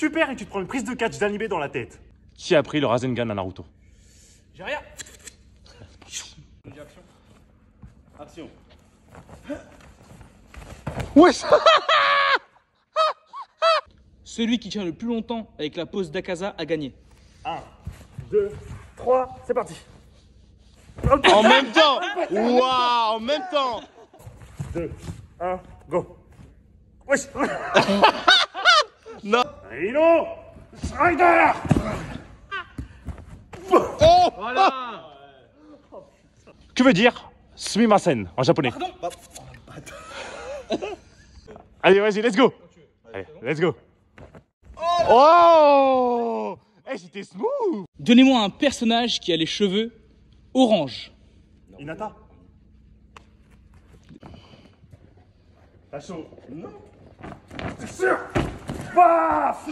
Tu perds et tu te prends une prise de catch d'animé dans la tête. Qui a pris le Rasengan à Naruto J'ai rien. Action. Wesh Celui qui tient le plus longtemps avec la pose d'Akaza a gagné. 1, 2, 3, c'est parti. En même temps Waouh En même temps 2, 1, go. Wesh Rhino Strider. Oh Que veut dire Sumimasen en japonais? Allez, vas-y, let's go. Allez, let's go. Oh. Eh, c'était smooth. Donnez-moi un personnage qui a les cheveux orange. Inata. T'as chaud Non. C'est sûr. Paf